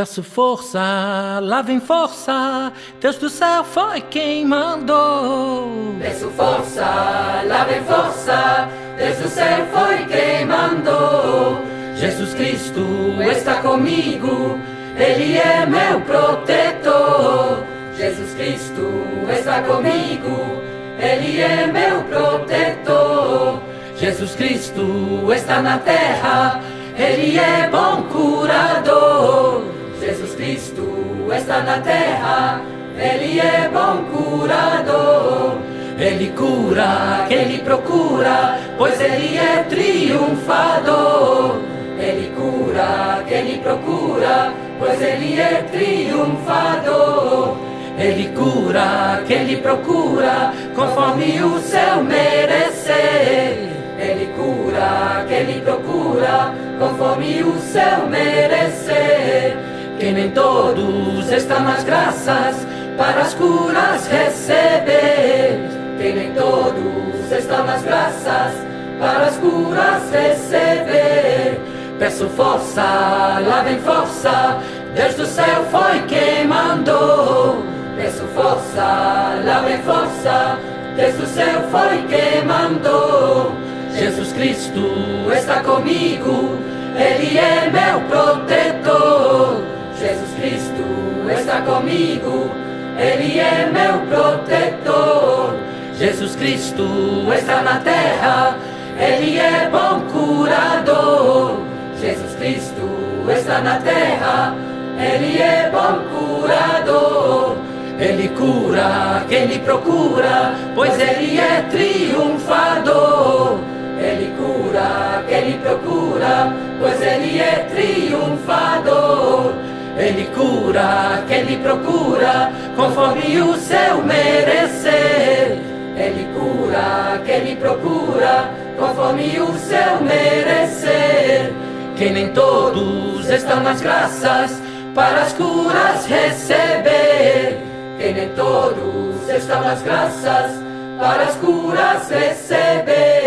Peço força, lá vem força, Deus do céu foi quem mandou. Peço força, lá vem força, Deus do céu foi quem mandou. Jesus Cristo está comigo, Ele é meu protetor. Jesus Cristo está comigo, Ele é meu protetor. Jesus Cristo está na terra, Ele é bom curador. Cristo está na terra, Ele é bom curador. Ele cura quem Ele procura, pois Ele é triunfador. Ele cura quem Ele procura, pois Ele é triunfador. Ele cura quem Ele procura, conforme o seu merecer. Ele cura quem Ele procura, conforme o seu merecer nem todos estão nas graças para as curas receber. Nem todos estão nas graças para as curas receber. Peço força, lá vem força, Deus do céu foi quem mandou. Peço força, lá vem força, Deus do céu foi quem mandou. Jesus Cristo está comigo, Ele é meu protetor. Comigo, Ele é meu protetor. Jesus Cristo está na terra, Ele é bom curador. Jesus Cristo está na terra, Ele é bom curador. Ele cura quem Ele procura, pois Ele é triunfador. Ele cura quem Ele procura, pois Ele é triunfador. Ele cura quem Ele procura, conforme o seu merecer. Ele cura quem Ele procura, conforme o seu merecer. Que nem todos estão nas graças para as curas receber. Que nem todos estão nas graças para as curas receber.